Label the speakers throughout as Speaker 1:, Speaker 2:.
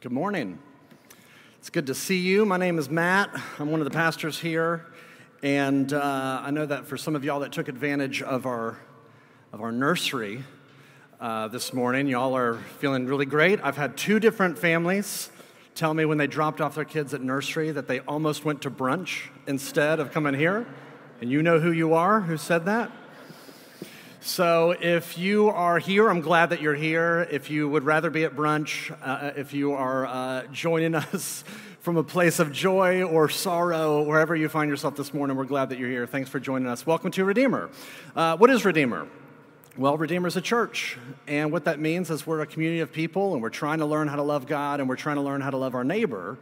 Speaker 1: Good morning. It's good to see you. My name is Matt. I'm one of the pastors here. And uh, I know that for some of y'all that took advantage of our, of our nursery uh, this morning, y'all are feeling really great. I've had two different families tell me when they dropped off their kids at nursery that they almost went to brunch instead of coming here. And you know who you are who said that? So, if you are here, I'm glad that you're here. If you would rather be at brunch, uh, if you are uh, joining us from a place of joy or sorrow, wherever you find yourself this morning, we're glad that you're here. Thanks for joining us. Welcome to Redeemer. Uh, what is Redeemer? Well, Redeemer is a church. And what that means is we're a community of people and we're trying to learn how to love God and we're trying to learn how to love our neighbor.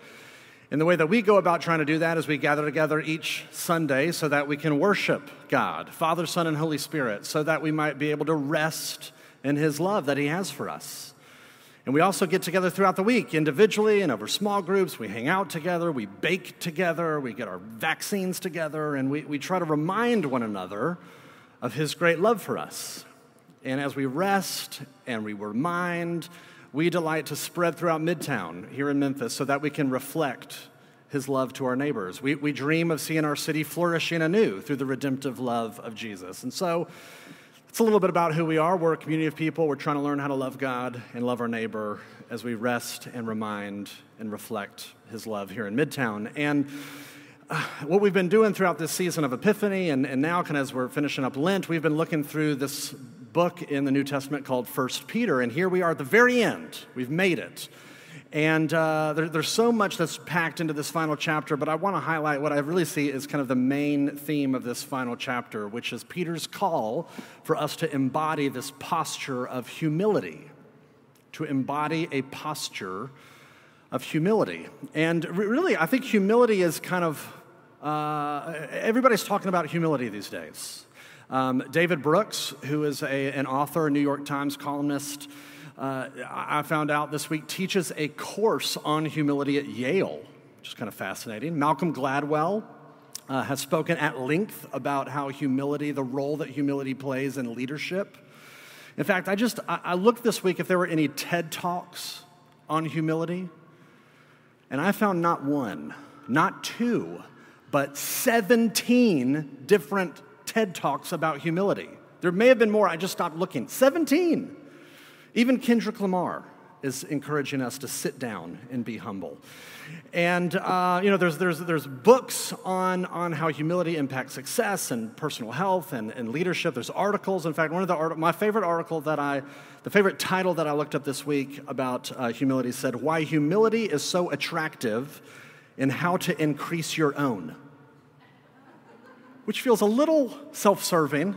Speaker 1: And the way that we go about trying to do that is we gather together each Sunday so that we can worship God, Father, Son, and Holy Spirit, so that we might be able to rest in His love that He has for us. And we also get together throughout the week, individually and over small groups. We hang out together, we bake together, we get our vaccines together, and we, we try to remind one another of His great love for us. And as we rest and we remind, we delight to spread throughout Midtown here in Memphis so that we can reflect his love to our neighbors. We, we dream of seeing our city flourishing anew through the redemptive love of Jesus. And so it's a little bit about who we are. We're a community of people. We're trying to learn how to love God and love our neighbor as we rest and remind and reflect his love here in Midtown. And uh, what we've been doing throughout this season of Epiphany, and, and now kind of as we're finishing up Lent, we've been looking through this book in the New Testament called First Peter, and here we are at the very end. We've made it. And uh, there, there's so much that's packed into this final chapter, but I want to highlight what I really see is kind of the main theme of this final chapter, which is Peter's call for us to embody this posture of humility, to embody a posture of humility. And really, I think humility is kind of, uh, everybody's talking about humility these days. Um, David Brooks, who is a, an author, New York Times columnist, uh, I found out this week teaches a course on humility at Yale, which is kind of fascinating. Malcolm Gladwell uh, has spoken at length about how humility, the role that humility plays in leadership. In fact, I just I, I looked this week if there were any TED talks on humility, and I found not one, not two, but 17 different TED Talks about humility. There may have been more, I just stopped looking. 17. Even Kendrick Lamar is encouraging us to sit down and be humble. And, uh, you know, there's, there's, there's books on, on how humility impacts success and personal health and, and leadership. There's articles. In fact, one of the art- my favorite article that I, the favorite title that I looked up this week about uh, humility said, Why Humility is So Attractive and How to Increase Your Own which feels a little self serving,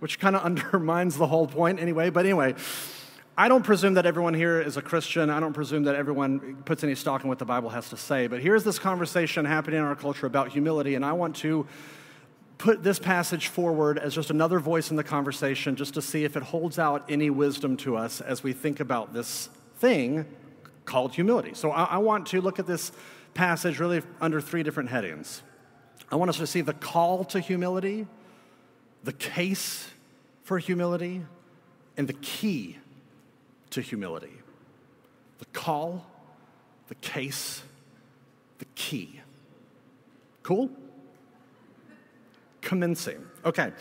Speaker 1: which kind of undermines the whole point anyway. But anyway, I don't presume that everyone here is a Christian. I don't presume that everyone puts any stock in what the Bible has to say. But here's this conversation happening in our culture about humility, and I want to put this passage forward as just another voice in the conversation, just to see if it holds out any wisdom to us as we think about this thing called humility. So I, I want to look at this passage really under three different headings. I want us to see the call to humility, the case for humility, and the key to humility. The call, the case, the key. Cool? Commencing. Okay.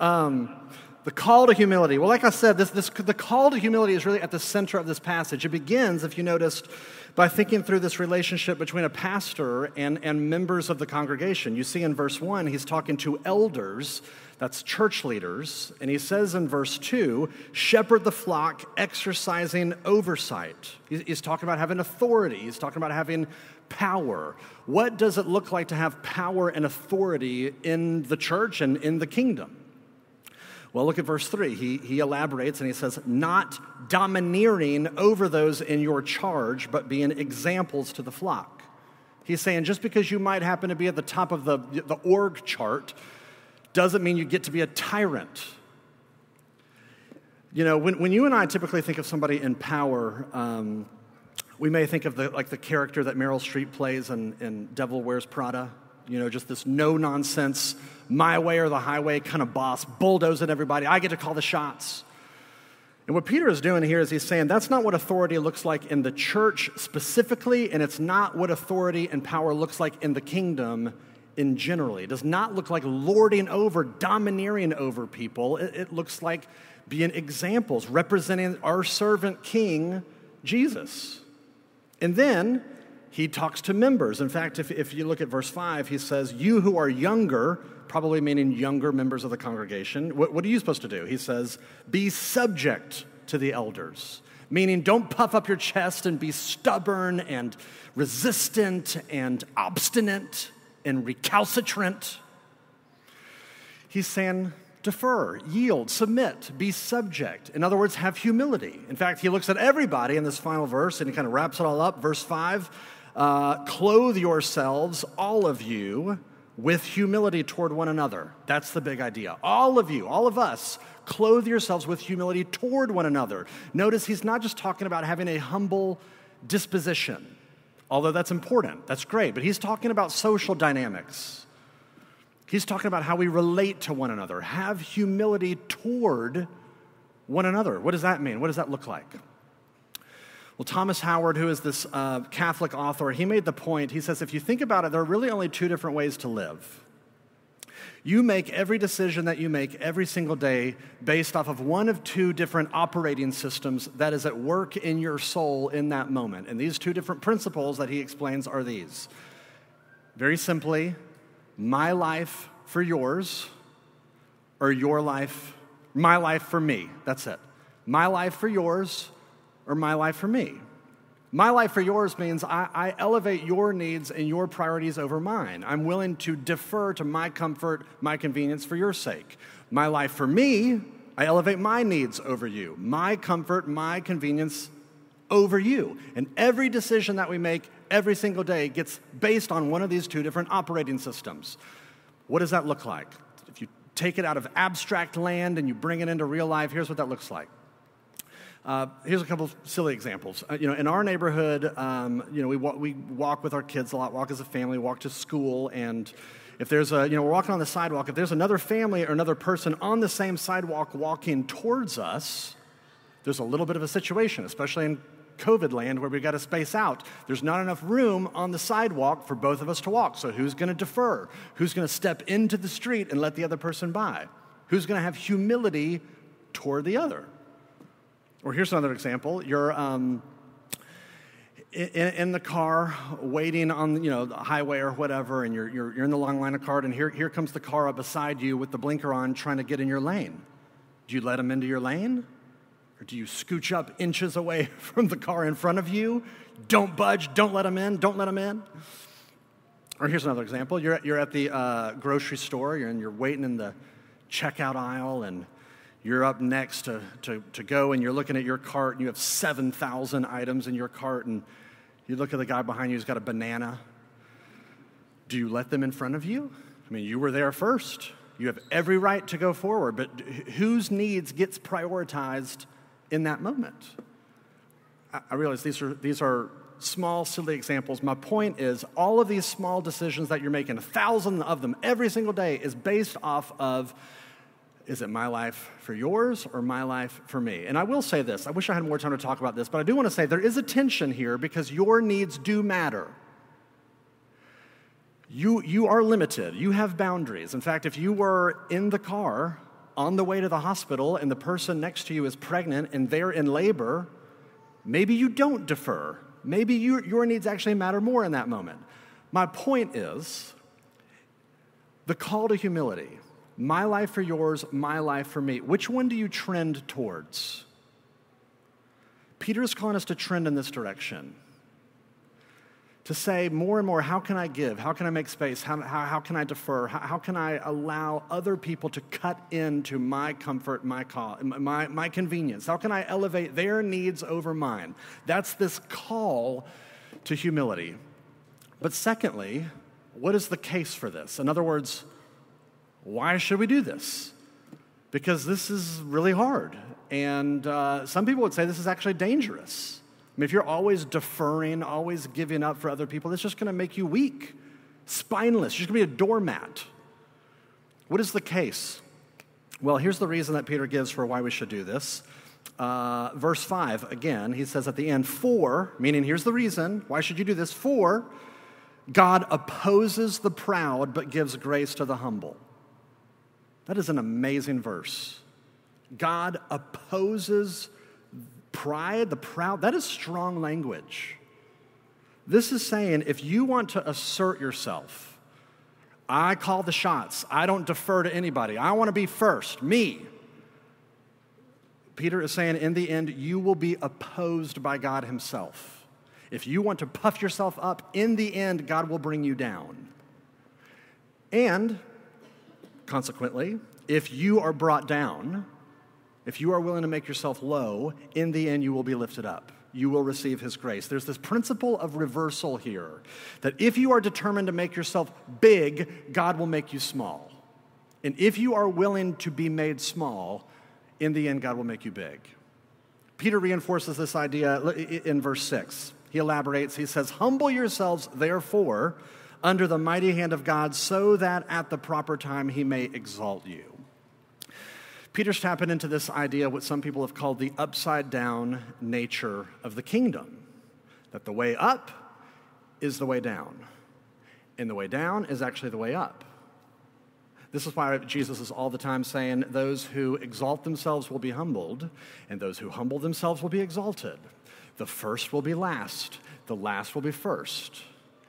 Speaker 1: Um, the call to humility. Well, like I said, this, this, the call to humility is really at the center of this passage. It begins, if you noticed, by thinking through this relationship between a pastor and, and members of the congregation. You see in verse 1, he's talking to elders, that's church leaders, and he says in verse 2, shepherd the flock, exercising oversight. He's, he's talking about having authority, he's talking about having power. What does it look like to have power and authority in the church and in the kingdom? Well, look at verse 3. He, he elaborates and he says, Not domineering over those in your charge, but being examples to the flock. He's saying just because you might happen to be at the top of the, the org chart doesn't mean you get to be a tyrant. You know, when, when you and I typically think of somebody in power, um, we may think of the, like the character that Meryl Streep plays in, in Devil Wears Prada. You know, just this no nonsense, my way or the highway kind of boss, bulldozing everybody. I get to call the shots. And what Peter is doing here is he's saying that's not what authority looks like in the church specifically, and it's not what authority and power looks like in the kingdom in generally. It does not look like lording over, domineering over people. It, it looks like being examples, representing our servant king, Jesus. And then he talks to members. In fact, if, if you look at verse 5, he says, You who are younger, probably meaning younger members of the congregation, what, what are you supposed to do? He says, Be subject to the elders, meaning don't puff up your chest and be stubborn and resistant and obstinate and recalcitrant. He's saying, defer, yield, submit, be subject. In other words, have humility. In fact, he looks at everybody in this final verse and he kind of wraps it all up. Verse 5 uh, clothe yourselves, all of you, with humility toward one another. That's the big idea. All of you, all of us, clothe yourselves with humility toward one another. Notice he's not just talking about having a humble disposition, although that's important, that's great, but he's talking about social dynamics. He's talking about how we relate to one another, have humility toward one another. What does that mean? What does that look like? Well, Thomas Howard, who is this uh, Catholic author, he made the point. He says, if you think about it, there are really only two different ways to live. You make every decision that you make every single day based off of one of two different operating systems that is at work in your soul in that moment. And these two different principles that he explains are these very simply, my life for yours, or your life, my life for me. That's it. My life for yours, or my life for me. My life for yours means I, I, elevate your needs and your priorities over mine. I'm willing to defer to my comfort, my convenience for your sake. My life for me, I elevate my needs over you, my comfort, my convenience over you. And every decision that we make every single day gets based on one of these two different operating systems. What does that look like? If you take it out of abstract land and you bring it into real life, here's what that looks like. Uh, here's a couple silly examples. Uh, you know, in our neighborhood, um, you know, we, wa- we walk with our kids a lot, walk as a family, walk to school, and if there's a, you know, we're walking on the sidewalk, if there's another family or another person on the same sidewalk walking towards us, there's a little bit of a situation, especially in COVID land where we've got to space out. There's not enough room on the sidewalk for both of us to walk. So who's going to defer? Who's going to step into the street and let the other person by? Who's going to have humility toward the other? Or here's another example. You're um, in, in, the car waiting on you know, the highway or whatever, and you're, you're, you're in the long line of cars, and here, here comes the car up beside you with the blinker on trying to get in your lane. Do you let them into your lane? Or do you scooch up inches away from the car in front of you? Don't budge, don't let them in, don't let them in. Or here's another example. You're at, you're at the uh, grocery store, you're, and you're waiting in the checkout aisle, and you're up next to, to, to go and you're looking at your cart and you have 7,000 items in your cart and you look at the guy behind you who's got a banana. Do you let them in front of you? I mean, you were there first. You have every right to go forward, but whose needs gets prioritized in that moment? I realize these are, these are small, silly examples. My point is, all of these small decisions that you're making, a thousand of them every single day, is based off of is it my life for yours or my life for me? And I will say this I wish I had more time to talk about this, but I do want to say there is a tension here because your needs do matter. You, you are limited, you have boundaries. In fact, if you were in the car on the way to the hospital and the person next to you is pregnant and they're in labor, maybe you don't defer. Maybe you, your needs actually matter more in that moment. My point is the call to humility my life for yours, my life for me. Which one do you trend towards? Peter is calling us to trend in this direction. To say more and more, how can I give? How can I make space? How, how, how can I defer? How, how, can I allow other people to cut into my comfort, my, call, my, my convenience? How can I elevate their needs over mine? That's this call to humility. But secondly, what is the case for this? In other words, why should we do this? Because this is really hard. And uh, some people would say this is actually dangerous. I mean, if you're always deferring, always giving up for other people, it's just going to make you weak, spineless. You're just going to be a doormat. What is the case? Well, here's the reason that Peter gives for why we should do this. Uh, verse 5, again, he says at the end, For, meaning here's the reason, why should you do this? For God opposes the proud but gives grace to the humble. That is an amazing verse. God opposes pride, the proud. That is strong language. This is saying if you want to assert yourself, I call the shots, I don't defer to anybody, I want to be first, me. Peter is saying, in the end, you will be opposed by God Himself. If you want to puff yourself up, in the end, God will bring you down. And consequently, if you are brought down, if you are willing to make yourself low, in the end, you will be lifted up. You will receive His grace. There's this principle of reversal here that if you are determined to make yourself big, God will make you small. And if you are willing to be made small, in the end, God will make you big. Peter reinforces this idea in verse 6. He elaborates, he says, Humble yourselves, therefore, under the mighty hand of God, so that at the proper time he may exalt you. Peter's tapping into this idea, what some people have called the upside down nature of the kingdom that the way up is the way down, and the way down is actually the way up. This is why Jesus is all the time saying, Those who exalt themselves will be humbled, and those who humble themselves will be exalted. The first will be last, the last will be first.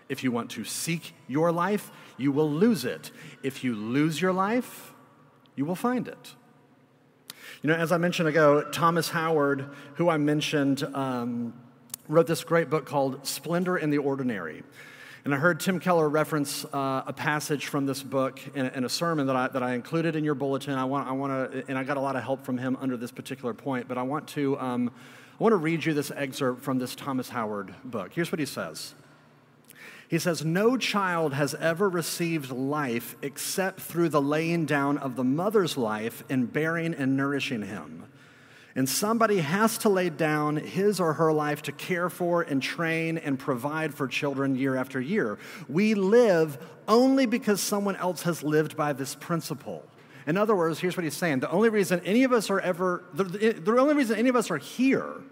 Speaker 1: If you want to seek your life, you will lose it. If you lose your life, you will find it. You know, as I mentioned ago, Thomas Howard, who I mentioned, um, wrote this great book called Splendor in the Ordinary. And I heard Tim Keller reference uh, a passage from this book in, in, a sermon that I, that I included in your bulletin. I want, I want to, and I got a lot of help from him under this particular point, but I want to, um, I want to read you this excerpt from this Thomas Howard book. Here's what he says. He says, No child has ever received life except through the laying down of the mother's life in bearing and nourishing him. And somebody has to lay down his or her life to care for and train and provide for children year after year. We live only because someone else has lived by this principle. In other words, here's what he's saying the only reason any of us are ever, the, the only reason any of us are here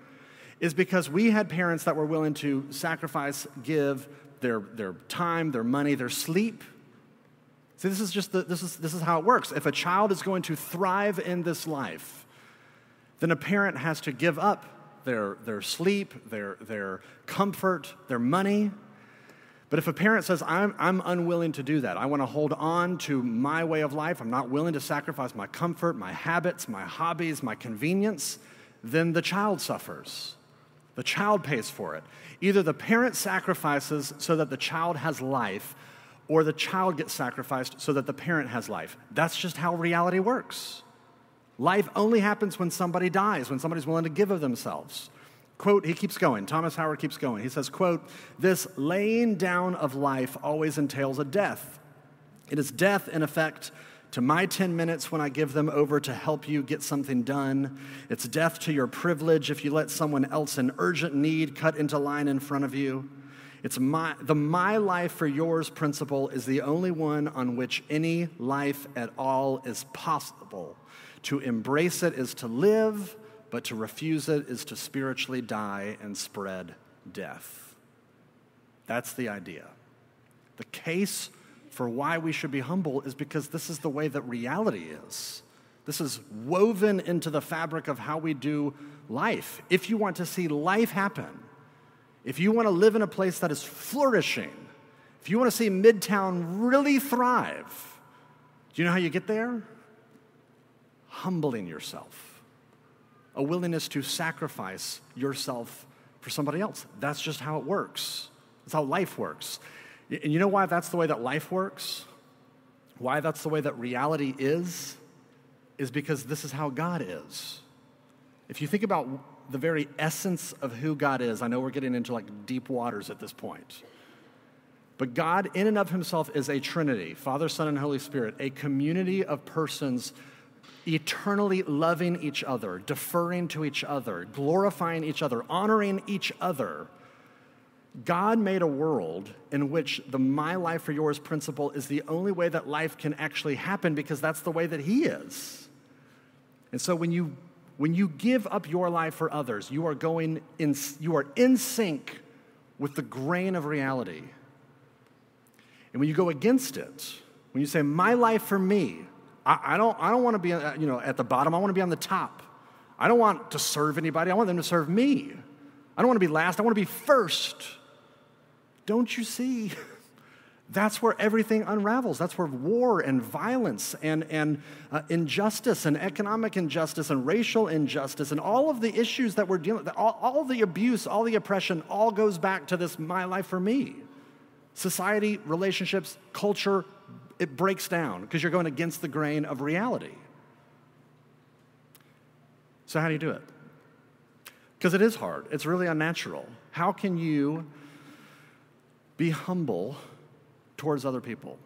Speaker 1: is because we had parents that were willing to sacrifice, give their, their time, their money, their sleep. See, this is just the, this is, this is how it works. If a child is going to thrive in this life, then a parent has to give up their, their sleep, their, their comfort, their money. But if a parent says, I'm, I'm unwilling to do that, I want to hold on to my way of life, I'm not willing to sacrifice my comfort, my habits, my hobbies, my convenience, then the child suffers. The child pays for it. Either the parent sacrifices so that the child has life, or the child gets sacrificed so that the parent has life. That's just how reality works. Life only happens when somebody dies, when somebody's willing to give of themselves. Quote, he keeps going, Thomas Howard keeps going. He says, quote, this laying down of life always entails a death. It is death, in effect, to my 10 minutes when I give them over to help you get something done. It's death to your privilege if you let someone else in urgent need cut into line in front of you. It's my, the my life for yours principle is the only one on which any life at all is possible. To embrace it is to live, but to refuse it is to spiritually die and spread death. That's the idea. The case for why we should be humble is because this is the way that reality is. This is woven into the fabric of how we do life. If you want to see life happen, if you want to live in a place that is flourishing, if you want to see Midtown really thrive, do you know how you get there? humbling yourself, a willingness to sacrifice yourself for somebody else. That's just how it works. That's how life works. And you know why that's the way that life works? Why that's the way that reality is? Is because this is how God is. If you think about the very essence of who God is, I know we're getting into like deep waters at this point. But God, in and of Himself, is a Trinity Father, Son, and Holy Spirit, a community of persons eternally loving each other, deferring to each other, glorifying each other, honoring each other. God made a world in which the my life for yours principle is the only way that life can actually happen because that's the way that He is. And so when you when you give up your life for others, you are going in, you are in sync with the grain of reality. And when you go against it, when you say, my life for me, I, I don't, I don't want to be uh, you know, at the bottom, I want to be on the top. I don't want to serve anybody, I want them to serve me. I don't want to be last, I want to be first. Don't you see? That's where everything unravels. That's where war and violence and, and uh, injustice and economic injustice and racial injustice and all of the issues that we're dealing with, all, all the abuse, all the oppression, all goes back to this my life for me. Society, relationships, culture, it breaks down because you're going against the grain of reality. So, how do you do it? Because it is hard, it's really unnatural. How can you be humble towards other people?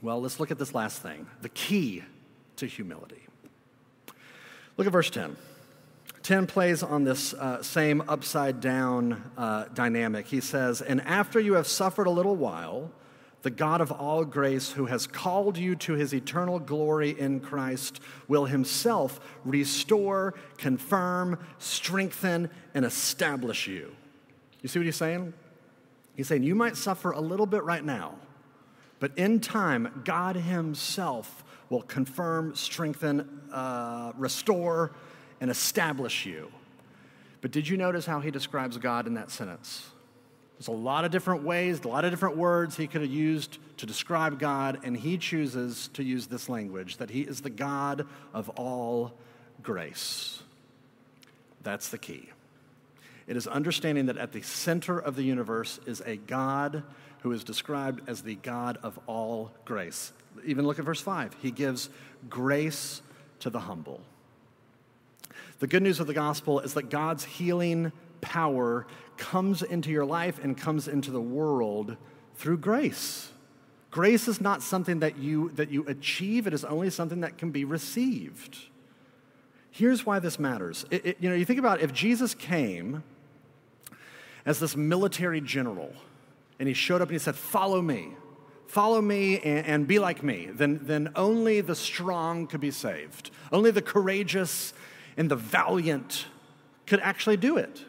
Speaker 1: Well, let's look at this last thing the key to humility. Look at verse 10. 10 plays on this uh, same upside down uh, dynamic. He says, And after you have suffered a little while, the God of all grace, who has called you to his eternal glory in Christ, will himself restore, confirm, strengthen, and establish you. You see what he's saying? He's saying, You might suffer a little bit right now, but in time, God himself will confirm, strengthen, uh, restore, and establish you. But did you notice how he describes God in that sentence? There's a lot of different ways, a lot of different words he could have used to describe God, and he chooses to use this language that he is the God of all grace. That's the key. It is understanding that at the center of the universe is a God who is described as the God of all grace. Even look at verse 5. He gives grace to the humble. The good news of the gospel is that God's healing power comes into your life and comes into the world through grace. Grace is not something that you, that you achieve, it is only something that can be received. Here's why this matters. It, it, you know, you think about if Jesus came as this military general and he showed up and he said, Follow me, follow me and, and be like me, then, then only the strong could be saved. Only the courageous and the valiant could actually do it.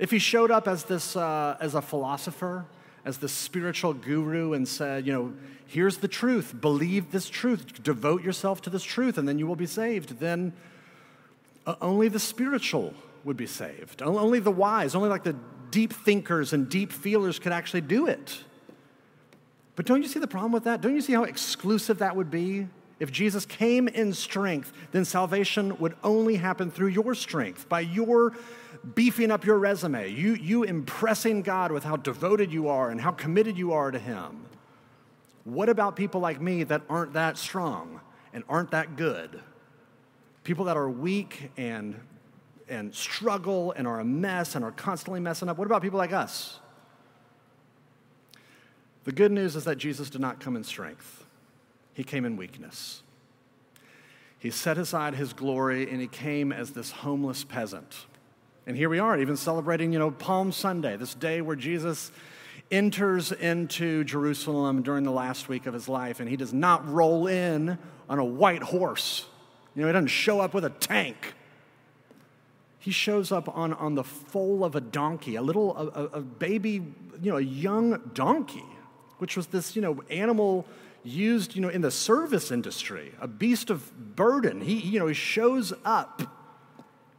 Speaker 1: If he showed up as this uh, as a philosopher, as the spiritual guru, and said, you know, here's the truth, believe this truth, devote yourself to this truth, and then you will be saved, then uh, only the spiritual would be saved. Only the wise, only like the deep thinkers and deep feelers could actually do it. But don't you see the problem with that? Don't you see how exclusive that would be? If Jesus came in strength, then salvation would only happen through your strength, by your beefing up your resume, you, you impressing God with how devoted you are and how committed you are to Him. What about people like me that aren't that strong and aren't that good? People that are weak and, and struggle and are a mess and are constantly messing up. What about people like us? The good news is that Jesus did not come in strength. He came in weakness. He set aside his glory and he came as this homeless peasant. And here we are, even celebrating, you know, Palm Sunday, this day where Jesus enters into Jerusalem during the last week of his life, and he does not roll in on a white horse. You know, he doesn't show up with a tank. He shows up on, on the foal of a donkey, a little, a, a baby, you know, a young donkey, which was this, you know, animal used, you know, in the service industry, a beast of burden. He, you know, he shows up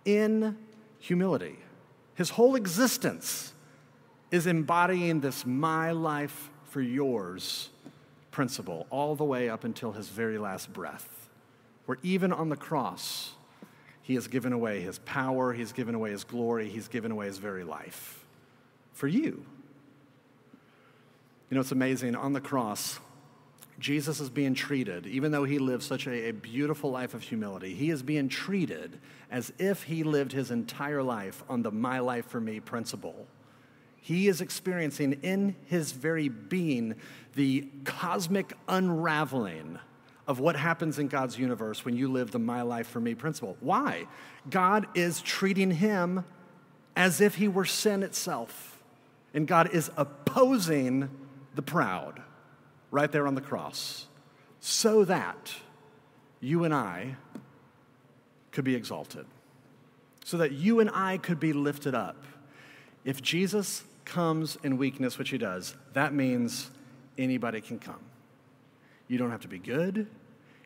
Speaker 1: in humility. His whole existence is embodying this my life for yours principle all the way up until his very last breath. Where even on the cross, he has given away his power, he's given away his glory, he's given away his very life for you. You know, it's amazing. On the cross, Jesus is being treated, even though he lived such a, a, beautiful life of humility, he is being treated as if he lived his entire life on the my life for me principle. He is experiencing in his very being the cosmic unraveling of what happens in God's universe when you live the my life for me principle. Why? God is treating him as if he were sin itself, and God is opposing the proud right there on the cross so that you and I could be exalted, so that you and I could be lifted up. If Jesus comes in weakness, which he does, that means anybody can come. You don't have to be good,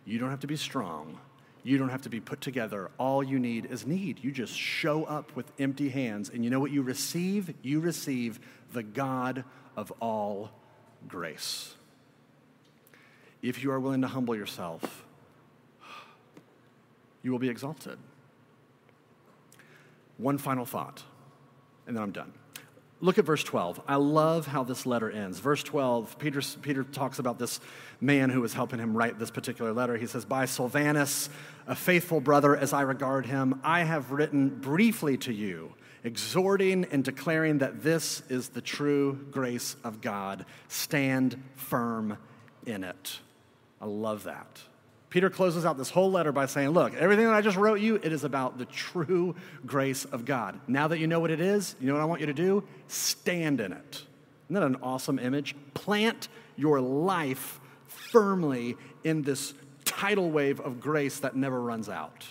Speaker 1: you don't have to be strong, you don't have to be put together. All you need is need. You just show up with empty hands, and you know what you receive? You receive the God of all grace. If you are willing to humble yourself, you will be exalted. One final thought, and then I'm done. Look at verse 12. I love how this letter ends. Verse 12, Peter, Peter talks about this man who was helping him write this particular letter. He says, By Silvanus, a faithful brother as I regard him, I have written briefly to you, exhorting and declaring that this is the true grace of God. Stand firm in it. I love that. Peter closes out this whole letter by saying, Look, everything that I just wrote you, it is about the true grace of God. Now that you know what it is, you know what I want you to do? Stand in it. Isn't that an awesome image? Plant your life firmly in this tidal wave of grace that never runs out.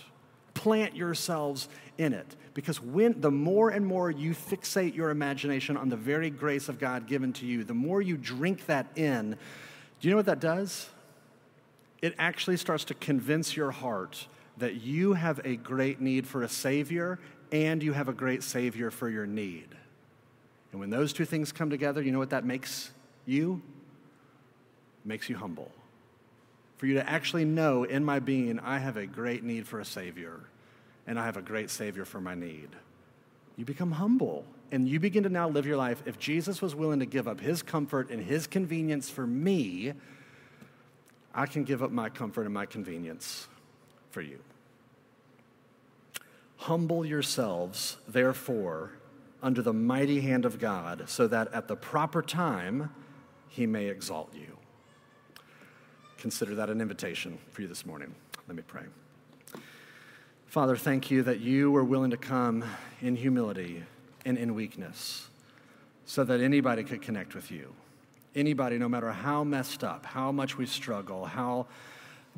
Speaker 1: Plant yourselves in it. Because when the more and more you fixate your imagination on the very grace of God given to you, the more you drink that in, do you know what that does? It actually starts to convince your heart that you have a great need for a Savior and you have a great Savior for your need. And when those two things come together, you know what that makes you? It makes you humble. For you to actually know in my being, I have a great need for a Savior and I have a great Savior for my need. You become humble and you begin to now live your life. If Jesus was willing to give up his comfort and his convenience for me, I can give up my comfort and my convenience for you. Humble yourselves, therefore, under the mighty hand of God, so that at the proper time he may exalt you. Consider that an invitation for you this morning. Let me pray. Father, thank you that you were willing to come in humility and in weakness so that anybody could connect with you anybody, no matter how messed up, how much we struggle, how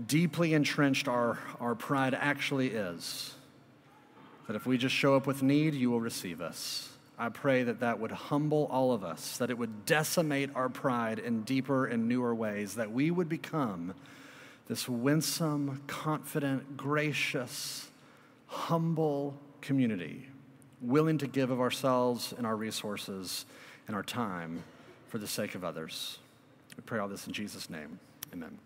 Speaker 1: deeply entrenched our, our pride actually is, that if we just show up with need, you will receive us. I pray that that would humble all of us, that it would decimate our pride in deeper and newer ways, that we would become this winsome, confident, gracious, humble community, willing to give of ourselves and our resources and our time for the sake of others. We pray all this in Jesus' name. Amen.